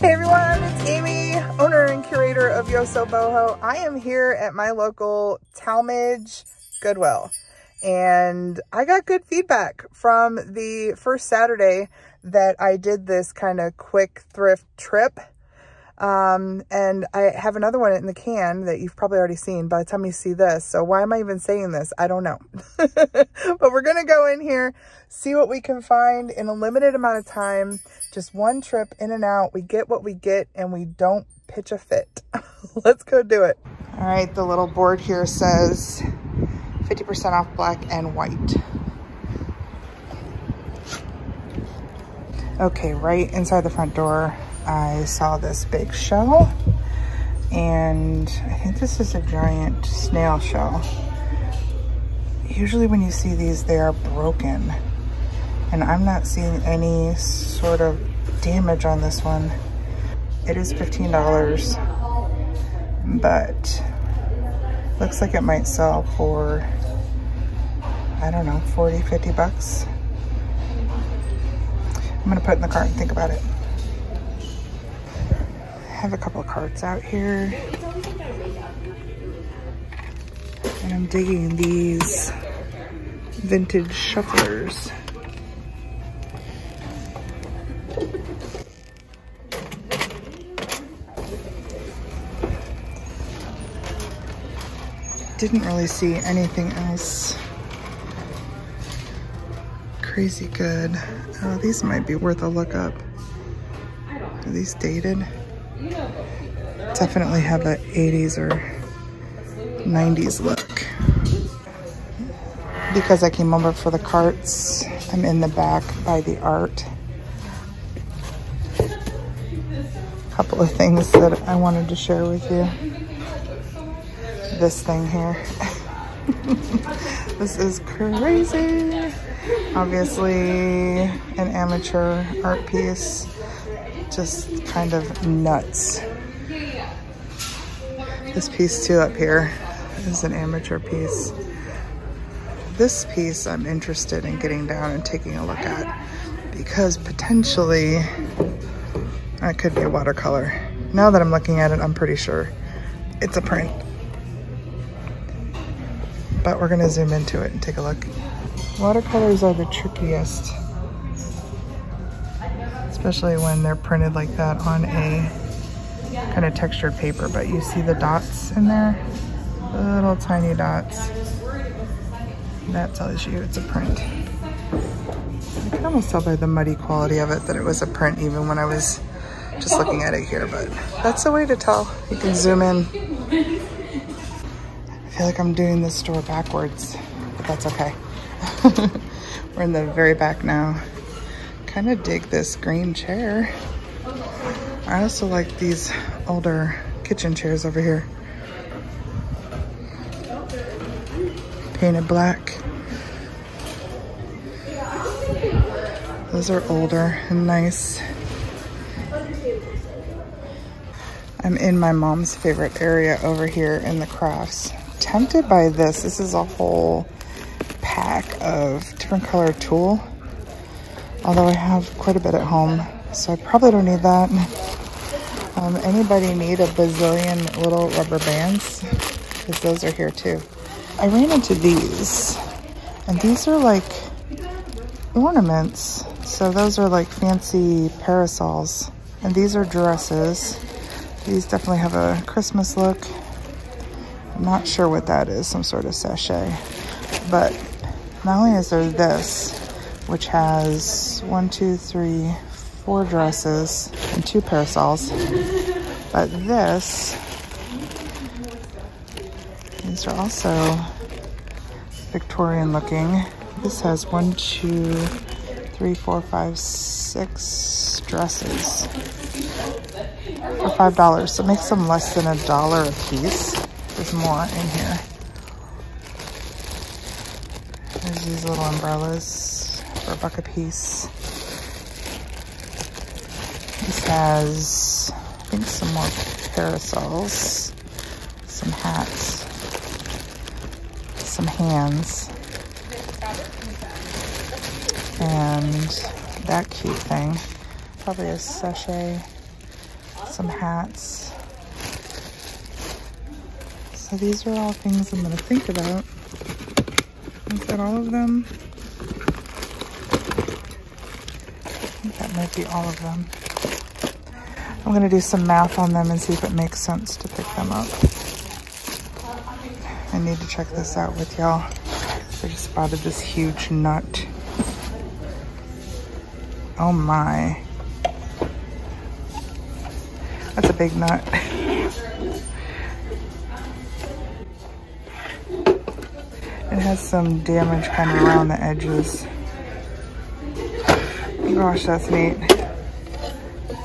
Hey everyone, it's Amy, owner and curator of Yoso Boho. I am here at my local Tallmadge Goodwill and I got good feedback from the first Saturday that I did this kind of quick thrift trip. Um, and I have another one in the can that you've probably already seen by the time you see this. So why am I even saying this? I don't know. but we're going to go in here, see what we can find in a limited amount of time. Just one trip in and out. We get what we get and we don't pitch a fit. Let's go do it. All right, the little board here says 50% off black and white. Okay, right inside the front door, I saw this big shell and I think this is a giant snail shell. Usually when you see these, they are broken and I'm not seeing any sort of damage on this one. It is $15, but looks like it might sell for, I don't know, 40, 50 bucks. I'm gonna put it in the cart and think about it have a couple carts out here. And I'm digging these vintage shufflers. Didn't really see anything else crazy good. Oh, these might be worth a look up. Are these dated? Definitely have a 80s or 90s look. Because I came over for the carts, I'm in the back by the art. Couple of things that I wanted to share with you. This thing here. this is crazy. Obviously an amateur art piece just kind of nuts. This piece too up here is an amateur piece. This piece I'm interested in getting down and taking a look at because potentially it could be a watercolor. Now that I'm looking at it, I'm pretty sure it's a print. But we're gonna zoom into it and take a look. Watercolors are the trickiest especially when they're printed like that on a kind of textured paper, but you see the dots in there, little tiny dots. That tells you it's a print. I can almost tell by the muddy quality of it that it was a print even when I was just looking at it here, but that's the way to tell. You can zoom in. I feel like I'm doing this store backwards, but that's okay. We're in the very back now kind of dig this green chair. I also like these older kitchen chairs over here. Painted black. Those are older and nice. I'm in my mom's favorite area over here in the crafts. Tempted by this. This is a whole pack of different color tulle although I have quite a bit at home, so I probably don't need that. Um, anybody need a bazillion little rubber bands? Because those are here too. I ran into these, and these are like ornaments. So those are like fancy parasols, and these are dresses. These definitely have a Christmas look. I'm not sure what that is, some sort of sachet. But not only is there this, which has one, two, three, four dresses and two parasols. But this, these are also Victorian looking. This has one, two, three, four, five, six dresses for five dollars. So it makes them less than a dollar a piece. There's more in here. There's these little umbrellas for a buck a piece. Has, I think, some more parasols, some hats, some hands, and that cute thing, probably a sachet some hats. So these are all things I'm gonna think about. Is that all of them? I think that might be all of them. I'm gonna do some math on them and see if it makes sense to pick them up. I need to check this out with y'all. I just spotted this huge nut. Oh my. That's a big nut. It has some damage kind of around the edges. Gosh, that's neat.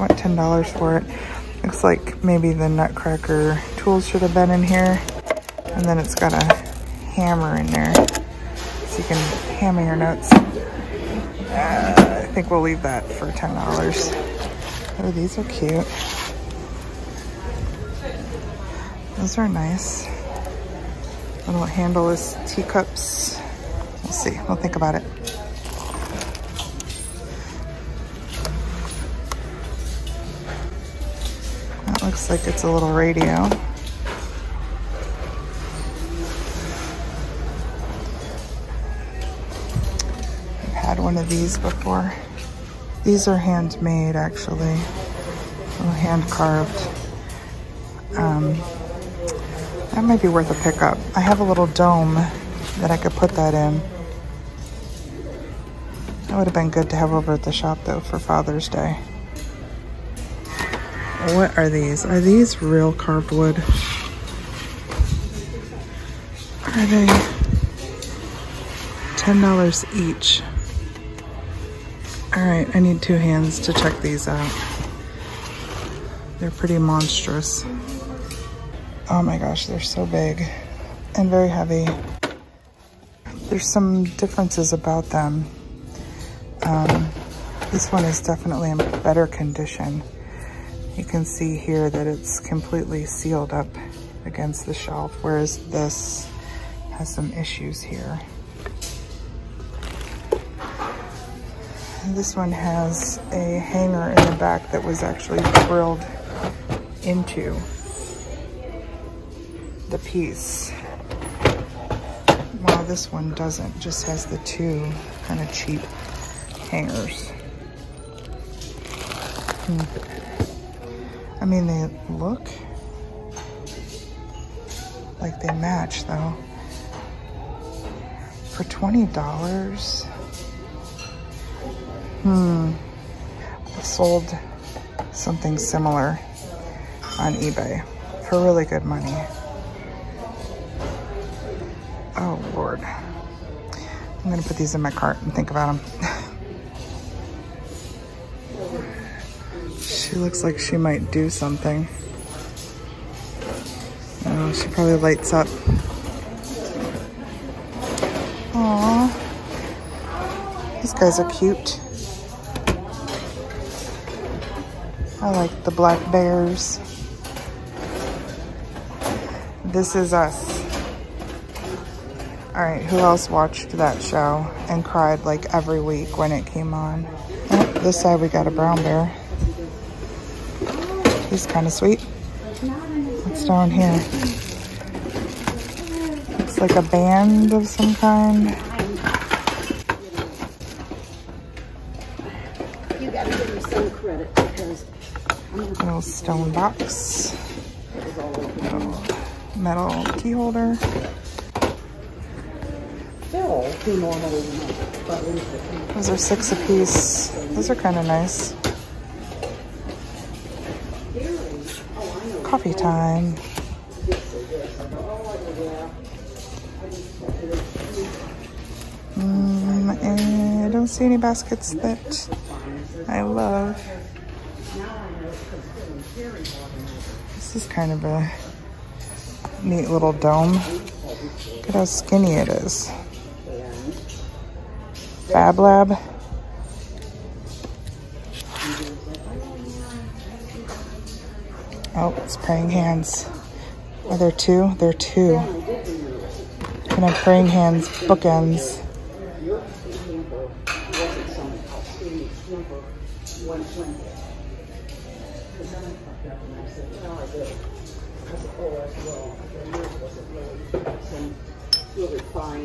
What, $10 for it? Looks like maybe the nutcracker tools should have been in here. And then it's got a hammer in there so you can hammer your nuts. Uh, I think we'll leave that for $10. Oh, these are cute. Those are nice. Little handleless teacups. We'll see. We'll think about it. Like it's a little radio. I've had one of these before. These are handmade, actually. hand carved. Um, that might be worth a pickup. I have a little dome that I could put that in. That would have been good to have over at the shop though for Father's Day. What are these? Are these real carved wood? Are they $10 each? All right, I need two hands to check these out. They're pretty monstrous. Oh my gosh, they're so big and very heavy. There's some differences about them. Um, this one is definitely in better condition. You can see here that it's completely sealed up against the shelf, whereas this has some issues here. This one has a hanger in the back that was actually drilled into the piece. While this one doesn't, just has the two kind of cheap hangers. Hmm. I mean, they look like they match though. For $20, hmm, I sold something similar on eBay for really good money. Oh, Lord. I'm to put these in my cart and think about them. She looks like she might do something. Oh, she probably lights up. Aww. These guys are cute. I like the black bears. This is us. All right, who else watched that show and cried like every week when it came on? Oh, this side we got a brown bear. He's kind of sweet. What's down here? Looks like a band of some kind. You gotta give me some credit because little stone box. Little metal key holder. Those are six a piece. Those are kind of nice. Coffee time. Mm, I don't see any baskets that I love. This is kind of a neat little dome. Look at how skinny it is. Fab Lab. Oh, it's praying hands. Are there two? There are two. Can I praying hands bookends?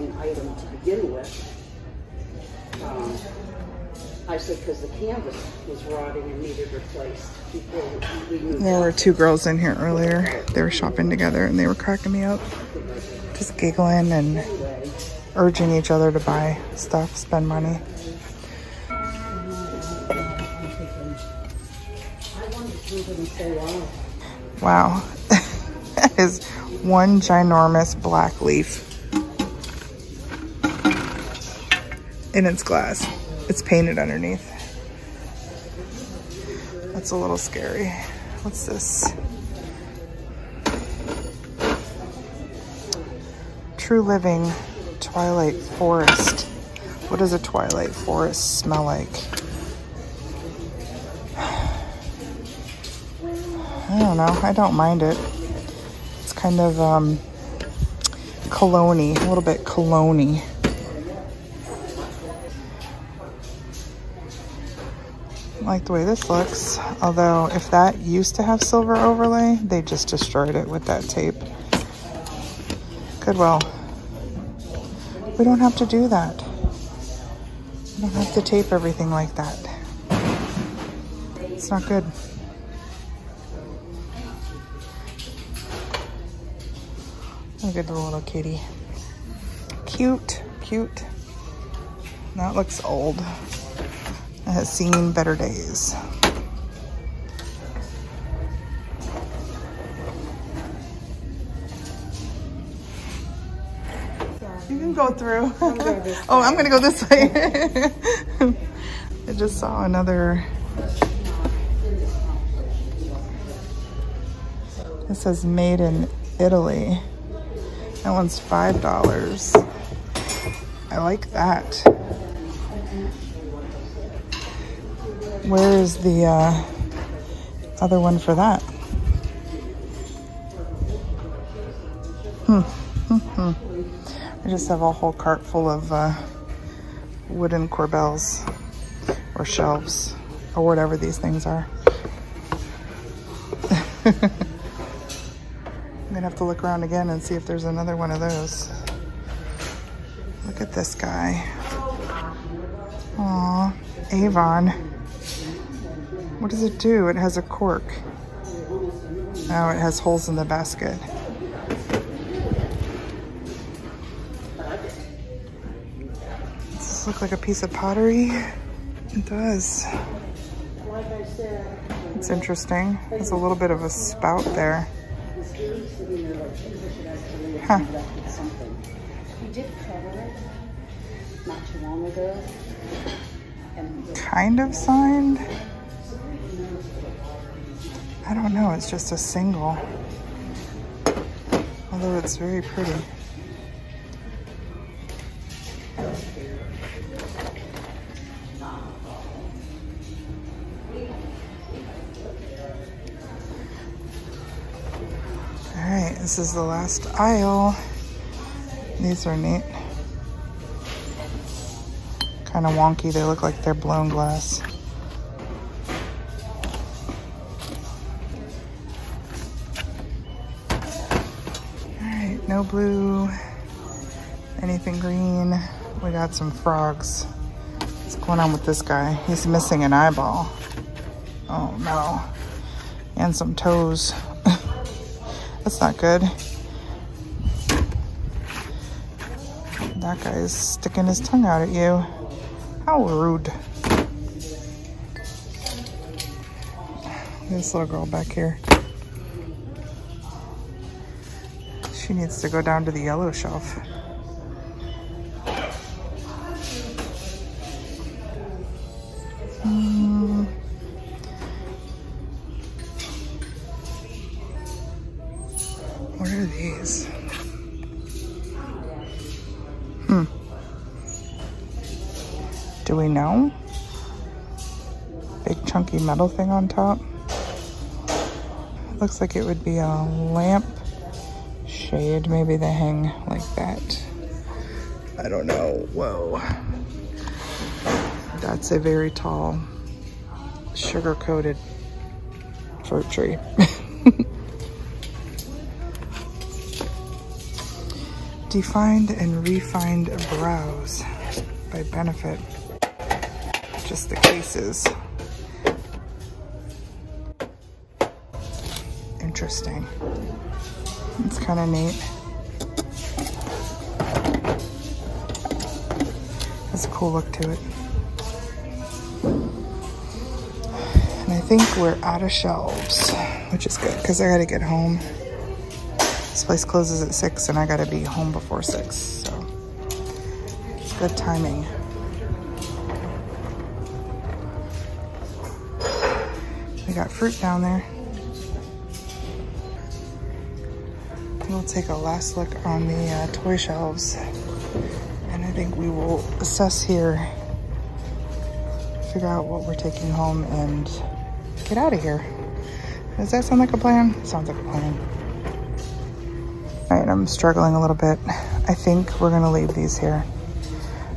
And I said, Because the canvas was rotting and needed replaced before we moved There were two girls in here earlier. They were shopping together and they were cracking me up. Just giggling and urging each other to buy stuff, spend money. I'm thinking, I wanted to move it and say, wow, Wow. that is one ginormous black leaf. in it's glass. It's painted underneath. That's a little scary. What's this? True Living Twilight Forest. What does a Twilight Forest smell like? I don't know. I don't mind it. It's kind of um, cologne a little bit cologne like the way this looks. Although, if that used to have silver overlay, they just destroyed it with that tape. Goodwill. We don't have to do that. We don't have to tape everything like that. It's not good. Look at the little kitty. Cute, cute. That looks old. Has seen better days. You can go through. oh, I'm gonna go this oh, way. I just saw another. It says made in Italy. That one's five dollars. I like that. Where is the uh, other one for that? Hmm. I just have a whole cart full of uh, wooden corbels or shelves or whatever these things are. I'm gonna have to look around again and see if there's another one of those. Look at this guy. Aw, Avon. What does it do? It has a cork. Oh, it has holes in the basket. Does this look like a piece of pottery? It does. It's interesting. There's a little bit of a spout there. this dude sitting there like, "Gee, I should actually Huh. have left with I don't know. It's just a single. Although it's very pretty. All right, this is the last aisle. These are neat. Kind of wonky. They look like they're blown glass. Blue, anything green. We got some frogs. What's going on with this guy? He's missing an eyeball. Oh no. And some toes. That's not good. That guy is sticking his tongue out at you. How rude. This little girl back here. She needs to go down to the yellow shelf. Hmm. What are these? Hmm. Do we know? Big chunky metal thing on top. Looks like it would be a lamp shade. Maybe they hang like that. I don't know. Whoa. That's a very tall, sugar coated fruit tree. Defined and Refined Brows by Benefit. Just the cases. Interesting. It's kind of neat. Has a cool look to it. And I think we're out of shelves, which is good because I got to get home. This place closes at 6 and I got to be home before 6, so good timing. We got fruit down there. We'll take a last look on the uh, toy shelves. And I think we will assess here, figure out what we're taking home and get out of here. Does that sound like a plan? Sounds like a plan. All right, I'm struggling a little bit. I think we're gonna leave these here.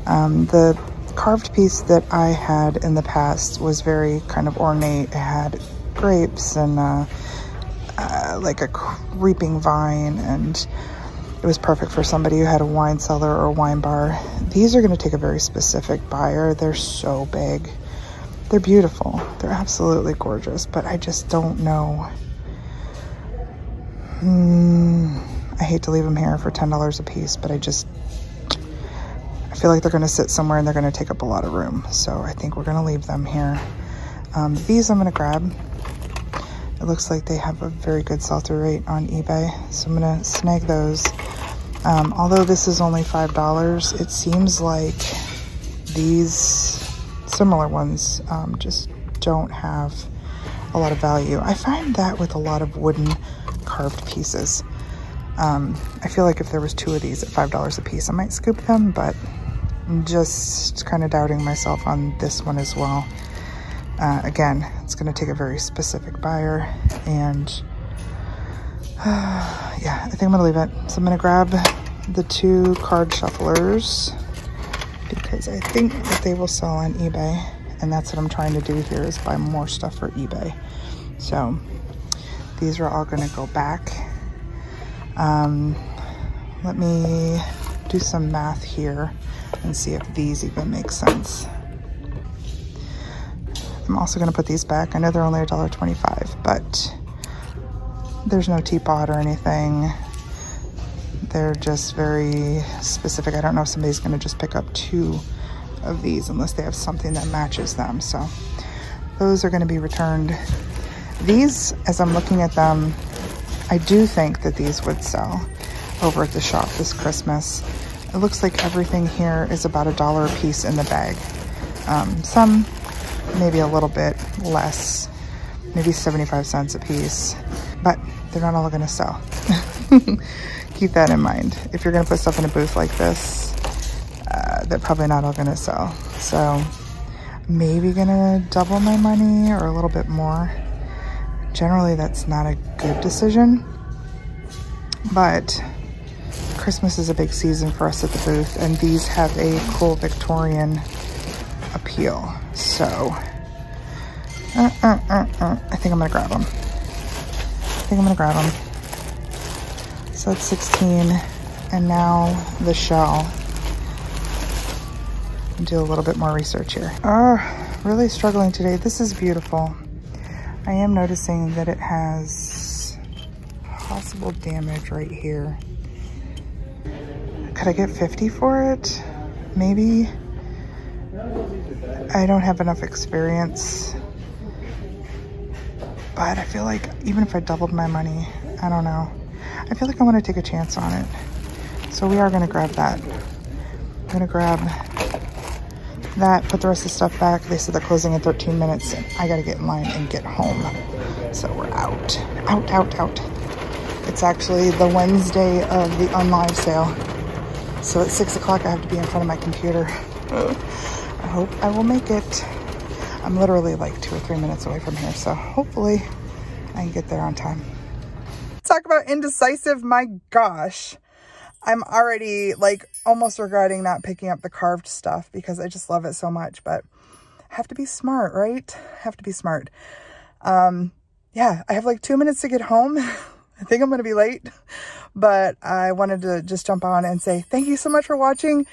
Um, the carved piece that I had in the past was very kind of ornate. It had grapes and uh, like a creeping vine and it was perfect for somebody who had a wine cellar or wine bar. These are going to take a very specific buyer. They're so big. They're beautiful. They're absolutely gorgeous, but I just don't know. Mm, I hate to leave them here for $10 a piece, but I just, I feel like they're going to sit somewhere and they're going to take up a lot of room. So I think we're going to leave them here. Um, these I'm going to grab. It looks like they have a very good sell-through rate on eBay. So I'm to snag those. Um, although this is only $5, it seems like these similar ones um, just don't have a lot of value. I find that with a lot of wooden carved pieces. Um, I feel like if there was two of these at $5 a piece, I might scoop them, but I'm just kind of doubting myself on this one as well. Uh, again, it's going to take a very specific buyer and uh, yeah, I think I'm going to leave it. So I'm going to grab the two card shufflers because I think that they will sell on eBay and that's what I'm trying to do here is buy more stuff for eBay. So these are all going to go back. Um, let me do some math here and see if these even make sense. I'm also going to put these back. I know they're only $1.25, but there's no teapot or anything. They're just very specific. I don't know if somebody's going to just pick up two of these unless they have something that matches them. So those are going to be returned. These, as I'm looking at them, I do think that these would sell over at the shop this Christmas. It looks like everything here is about a dollar a piece in the bag. Um, some maybe a little bit less, maybe 75 cents a piece, but they're not all gonna sell. Keep that in mind. If you're gonna put stuff in a booth like this, uh, they're probably not all gonna sell. So maybe gonna double my money or a little bit more. Generally, that's not a good decision, but Christmas is a big season for us at the booth, and these have a cool Victorian appeal. So, uh, uh, uh, uh, I think I'm gonna grab them. I think I'm gonna grab them. So it's 16, and now the shell. Do a little bit more research here. Oh, really struggling today. This is beautiful. I am noticing that it has possible damage right here. Could I get 50 for it? Maybe. I don't have enough experience. But I feel like even if I doubled my money, I don't know. I feel like I want to take a chance on it. So we are going to grab that. I'm going to grab that, put the rest of the stuff back. They said they're closing in 13 minutes. I got to get in line and get home. So we're out. Out, out, out. It's actually the Wednesday of the unlive sale. So at 6 o'clock, I have to be in front of my computer. I hope I will make it. I'm literally like two or three minutes away from here, so hopefully I can get there on time. Talk about indecisive, my gosh. I'm already like almost regretting not picking up the carved stuff because I just love it so much, but I have to be smart, right? I have to be smart. Um, yeah, I have like two minutes to get home. I think I'm going to be late, but I wanted to just jump on and say thank you so much for watching.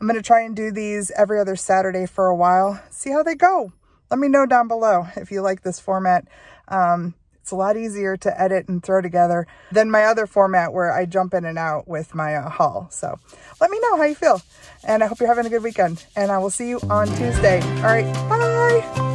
I'm going to try and do these every other Saturday for a while, see how they go. Let me know down below if you like this format. Um, it's a lot easier to edit and throw together than my other format where I jump in and out with my uh, haul. So let me know how you feel. And I hope you're having a good weekend. And I will see you on Tuesday. All right, bye.